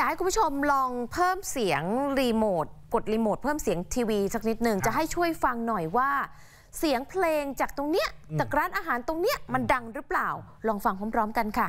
อยากให้คุณผู้ชมลองเพิ่มเสียงรีโมทกดรีโมทเพิ่มเสียงทีวีสักนิดหนึ่งจะให้ช่วยฟังหน่อยว่า เสียงเพลงจากตรงเนี้ยจากร้านอาหารตรงเนี้ยมันดังหรือเปล่า ลองฟังพร้อมๆกันค่ะ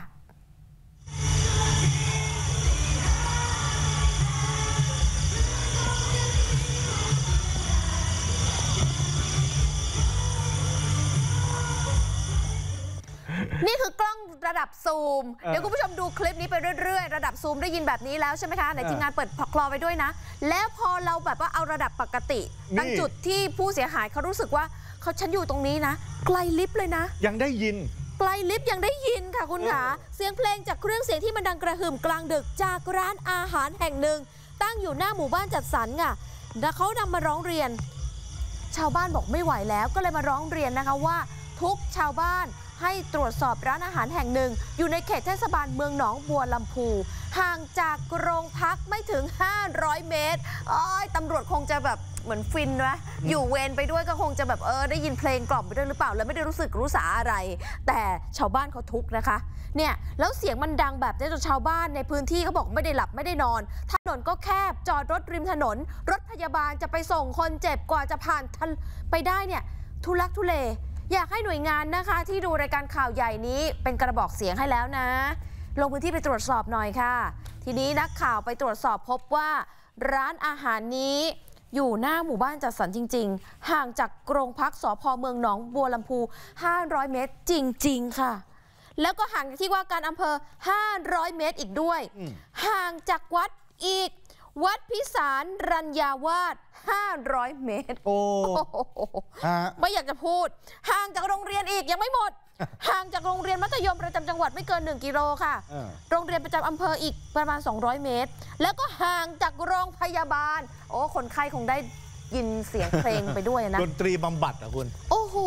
นี่คือกล้องระดับซูมเออเดี๋ยวคุณผู้ชมดูคลิปนี้ไปเรื่อยๆ ระดับซูมได้ยินแบบนี้แล้วใช่ไหมคะไหนเออทีมงานเปิดพอคลอไปด้วยนะ แล้วพอเราแบบว่าเอาระดับปกตินี่ตั้งจุดที่ผู้เสียหายเขารู้สึกว่าเขาฉันอยู่ตรงนี้นะ ไกลลิฟต์เลยนะ ยังได้ยินไกลลิฟต์ยังได้ยินค่ะคุณขาเสียงเพลงจากเครื่องเสียงที่มันดังกระหึ่มกลางดึกจากร้านอาหารแห่งหนึ่ง ตั้งอยู่หน้าหมู่บ้านจัดสรรค่ะแล้วเขานำมาร้องเรียน ชาวบ้านบอกไม่ไหวแล้วก็เลยมาร้องเรียนนะคะว่า ทุกชาวบ้าน ให้ตรวจสอบร้านอาหารแห่งหนึ่ง อยู่ในเขตเทศบาลเมืองหนองบัวลำพู ห่างจากโรงพักไม่ถึง 500 เมตรอ้อยตำรวจคงจะแบบเหมือนฟินนะอยู่เวรไปด้วยก็คงจะแบบเออได้ยินเพลงกล่อมไปด้วยหรือเปล่า แล้วไม่ได้รู้สึกรู้สาอะไร แต่ชาวบ้านเขาทุกข์นะคะ เนี่ยแล้วเสียงมันดังแบบนี้จนชาวบ้านในพื้นที่เขาบอกไม่ได้หลับไม่ได้นอน ถนนก็แคบจอดรถริมถนน รถพยาบาลจะไปส่งคนเจ็บกว่าจะผ่านทันไปได้เนี่ยทุลักทุเล อยากให้หน่วยงานนะคะ ที่ดูรายการข่าวใหญ่นี้เป็นกระบอกเสียงให้แล้วนะ ลงพื้นที่ไปตรวจสอบหน่อยค่ะ ทีนี้นักข่าวไปตรวจสอบพบว่า ร้านอาหารนี้อยู่หน้าหมู่บ้านจัดสรรจริง ๆ ห่างจากโรงพักสพเมืองหนองบัวลำพู 500 เมตรจริง ๆ ค่ะ แล้วก็ห่างจากที่ว่าการอำเภอ 500 เมตรอีกด้วยอืมห่างจากวัดอีก วัดพิสารรัญญาวาส500 เมตร โอ้โอ้โหฮะไม่อยากจะพูด ห่างจากโรงเรียนอีกยังไม่หมด ห่างจากโรงเรียนมัธยมประจำจังหวัดไม่เกิน 1 กิโลค่ะเออโรงเรียนประจำอำเภออีกประมาณ 200 เมตร แล้วก็ห่างจากโรงพยาบาล โอ้ คนไข้คงได้ ยินเสียงเพลงไปด้วยนะดนตรีบำบัดอะคุณ โอ้โห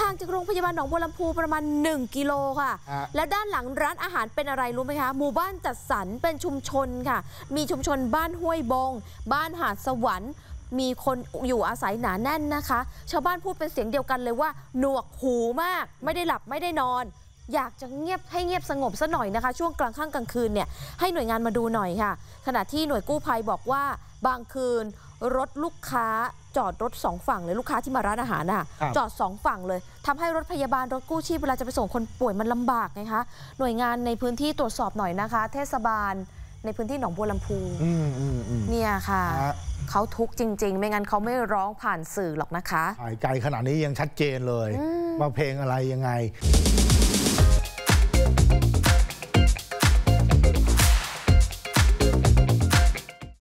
ห่างจากโรงพยาบาลหนองบัวลำพูประมาณ 1 กิโลค่ะ ฮะ แล้วด้านหลังร้านอาหารเป็นอะไรรู้ไหมคะ หมู่บ้านจัดสรรเป็นชุมชนค่ะ มีชุมชนบ้านห้วยบง บ้านหาดสวรรค์ มีคนอยู่อาศัยหนาแน่นนะคะ ชาวบ้านพูดเป็นเสียงเดียวกันเลยว่า หนวกหูมาก ไม่ได้หลับไม่ได้นอน อยากจะเงียบให้เงียบสงบซะหน่อยนะคะ ช่วงกลางค่ำกลางคืนเนี่ยให้หน่วยงานมาดูหน่อยค่ะ ขณะที่หน่วยกู้ภัยบอกว่าบางคืน รถลูกค้าจอดรถสองฝั่งเลยลูกค้าที่มาร้านอาหารน่ะครับจอดสองฝั่งเลยทำให้รถพยาบาลรถกู้ชีพเวลาจะไปส่งคนป่วยมันลำบากไงคะหน่วยงานในพื้นที่ตรวจสอบหน่อยนะคะ เทศบาลในพื้นที่หนองบัวลำพูอืมอืมอืมเนี่ยค่ะฮะเขาทุกข์จริง ๆ ไม่งั้นเขาไม่ร้องผ่านสื่อหรอกนะคะถ่ายไกลขนาดนี้ยังชัดเจนเลยอืมว่าเพลงอะไรยังไง